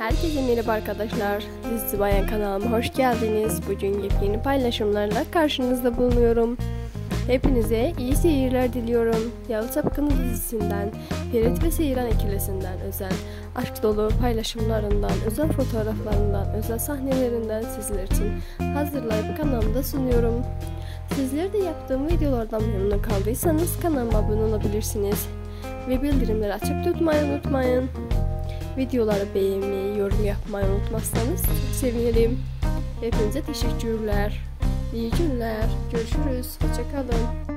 Herkese merhaba arkadaşlar. Dizi Bayan kanalıma hoş geldiniz. Bugün yepyeni paylaşımlarla karşınızda bulunuyorum. Hepinize iyi seyirler diliyorum. Yalı Sapkını dizisinden, Ferit ve Seyran ikilisinden özel, aşk dolu paylaşımlarından, özel fotoğraflarından, özel sahnelerinden sizler için hazırlayıp kanalımda sunuyorum. Sizler de yaptığım videolardan memnun kaldıysanız kanalıma abone olabilirsiniz. Ve bildirimleri açık tutmayı unutmayın. Videoları beğenmeyi, yorum yapmayı unutmazsanız çok sevinirim. Hepinize teşekkürler. İyi günler. Görüşürüz. Hoşçakalın.